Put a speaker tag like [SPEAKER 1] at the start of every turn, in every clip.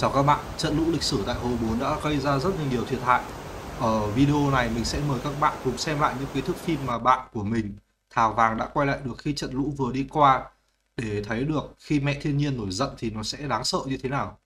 [SPEAKER 1] Chào các bạn, trận lũ lịch sử tại Hồ 4 đã gây ra rất nhiều thiệt hại. Ở video này mình sẽ mời các bạn cùng xem lại những cái thước phim mà bạn của mình, Thảo Vàng đã quay lại được khi trận lũ vừa đi qua để thấy được khi mẹ thiên nhiên nổi giận thì nó sẽ đáng sợ như thế nào.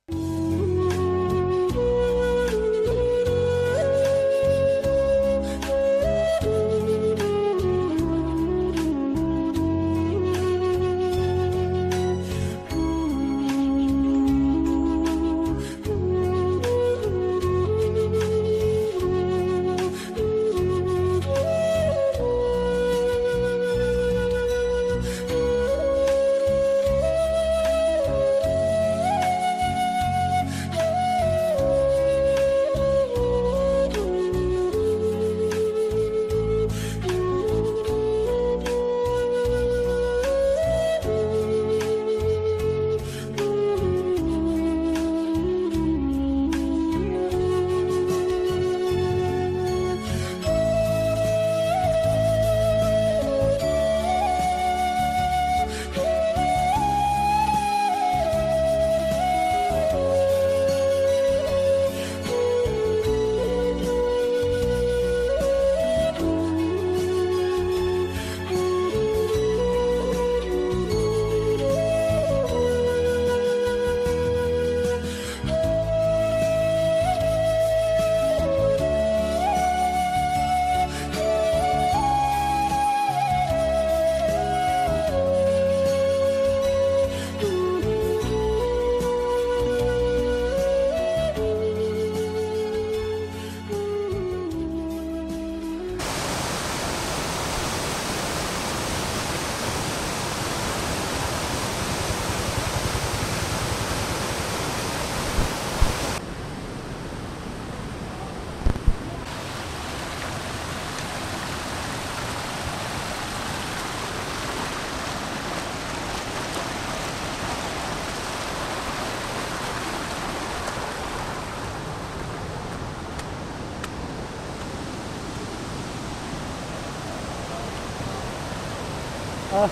[SPEAKER 2] Ờ,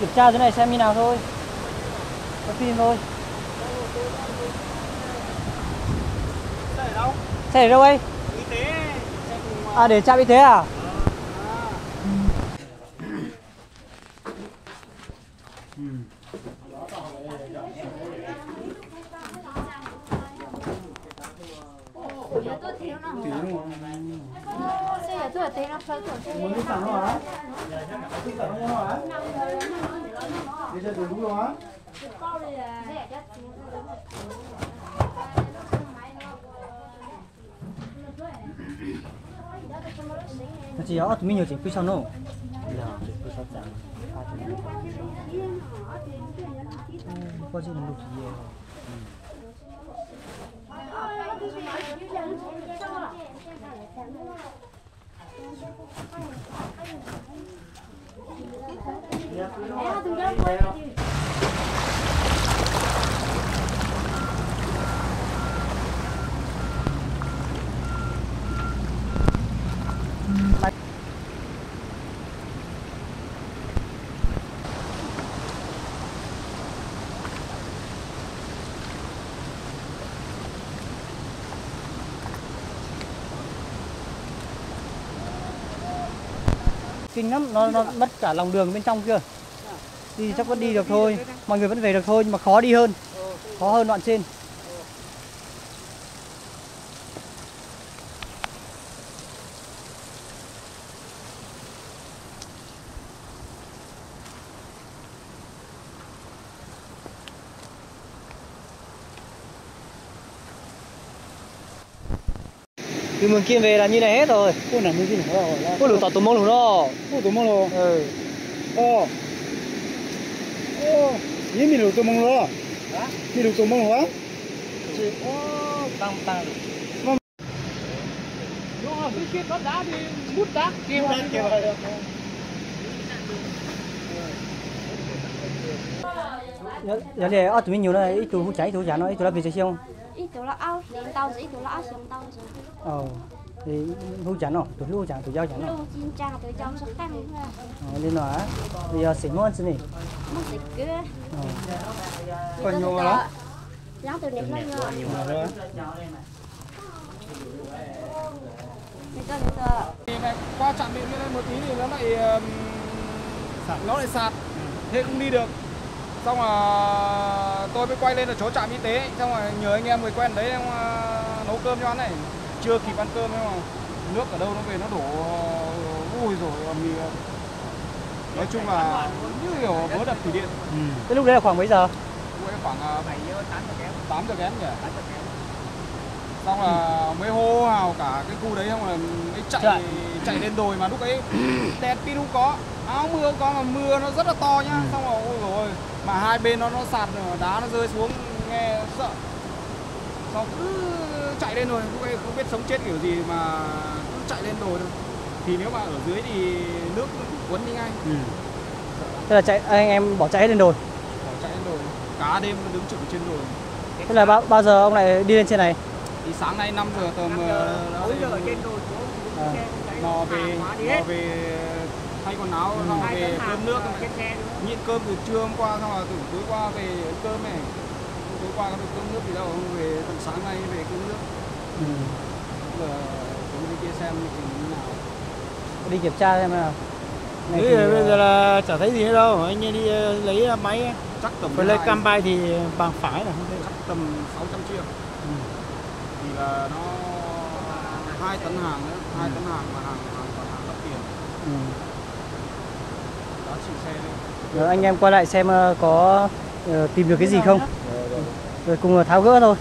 [SPEAKER 2] kiểm tra dưới này xem như nào thôi. Có phim thôi.
[SPEAKER 3] Xe ở đâu?
[SPEAKER 2] xe ở đâu ấy
[SPEAKER 3] Y tế.
[SPEAKER 2] À để trạm y tế à
[SPEAKER 4] Muốn đi sẵn rồi hả? Đi sẵn rồi hả? Đi chơi từ đúng rồi
[SPEAKER 2] có tụi mình nhiều chỉ quy sao nô có gì là lục kinh lắm nó nó mất cả lòng đường bên trong kia đi chắc vẫn đi được thôi mọi người vẫn về được thôi nhưng mà khó đi hơn khó hơn đoạn trên từ mường kia về là như này hết rồi
[SPEAKER 4] Cô nào mới đi nữa rồi?
[SPEAKER 2] có lũ tỏ tụi mông lũ đó
[SPEAKER 4] Cô tụi mong rồi.
[SPEAKER 2] ừ
[SPEAKER 4] Ờ. Ờ. Ý mình được tụi mong rồi.
[SPEAKER 2] Hả?
[SPEAKER 4] Mình được tụi mong rồi.
[SPEAKER 2] chị ô tăng tăng
[SPEAKER 3] Đúng rồi, cái kia có đá thì mút đá kêu ra kêu
[SPEAKER 2] giờ này ở tụi mình nhiều này ít tụi không cháy tụi chả nó ít tụi là sao không?
[SPEAKER 5] Ít tụi là ao điện tàu ít tụi là ao xuống tàu xuống
[SPEAKER 2] ờ thì hú chả nó tụi hú chả tụi giao nó
[SPEAKER 5] lúc chín trang tụi trong sắp tăng
[SPEAKER 2] ờ lên nó á bây giờ xỉn ngon chứ này
[SPEAKER 5] mất dịch cứ.
[SPEAKER 2] Ờ.
[SPEAKER 4] Còn nhiều lắm.
[SPEAKER 5] Ráng từ nếp nó nhờ Bây giờ bây giờ
[SPEAKER 3] Thì này, qua trạm điện đây một tí thì nó lại nó lại sạt. Thế không đi được xong là tôi mới quay lên ở chỗ trạm y tế xong rồi nhờ anh em người quen đấy em ờ, nấu cơm cho ăn này. Chưa kịp ăn cơm nhưng mà nước ở đâu nó về nó đổ ui rồi ĩ. nói chung là như kiểu vỡ đập thủy điện.
[SPEAKER 2] Thế lúc đấy là khoảng mấy giờ?
[SPEAKER 3] Lúc ấy khoảng 7 giờ 8 giờ kém. 8 giờ kém nhỉ? Xong là mới hô hào cả cái khu đấy xong là mới chạy
[SPEAKER 2] Chạy.
[SPEAKER 3] chạy lên đồi mà lúc ấy đèn pin không có áo mưa không có mà mưa nó rất là to nhá. Xong rồi ôi rồi mà hai bên nó nó sạt rồi, đá nó rơi xuống nghe sợ. Xong cứ chạy lên rồi ấy không biết sống chết kiểu gì mà cứ chạy lên đồi thôi. Thì nếu mà ở dưới thì nước nó cuốn đi ngay.
[SPEAKER 2] Thế là chạy anh em bỏ chạy hết lên đồi.
[SPEAKER 3] bỏ chạy lên đồi. Cả đêm nó đứng trực trên đồi.
[SPEAKER 2] Thế là bao, bao giờ ông lại đi lên trên này?
[SPEAKER 3] thì sáng nay 5 giờ tầm ờ, nó
[SPEAKER 4] Bốn giờ ở trên đồi
[SPEAKER 2] À.
[SPEAKER 3] mò về mò về thay quần áo xong rồi về cơm nước nhịn cơm từ trưa hôm qua xong rồi từ tối qua về cơm này tối qua có được cơm nước gì đâu về tận sáng nay về cơm nước
[SPEAKER 2] Ừ.
[SPEAKER 3] giờ xuống bên kia xem tình như nào
[SPEAKER 2] Đi kiểm tra xem nào.
[SPEAKER 6] Thế
[SPEAKER 2] thì,
[SPEAKER 6] bây
[SPEAKER 2] ờ,
[SPEAKER 6] giờ là chả thấy gì nữa đâu, anh đi ờ, lấy máy
[SPEAKER 3] chắc tầm
[SPEAKER 6] phải lấy cam bay thì bằng phải là không thấy.
[SPEAKER 3] chắc tầm 600 triệu
[SPEAKER 6] Ừ.
[SPEAKER 3] thì là nó hai tấn hàng nữa hai tấn hàng mà hàng hàng còn hàng đắt tiền
[SPEAKER 2] ừ.
[SPEAKER 3] giá trị xe lên
[SPEAKER 2] Rồi anh em qua lại xem ờ, có ờ, tìm được cái gì không. Rồi cùng ờ, tháo gỡ thôi.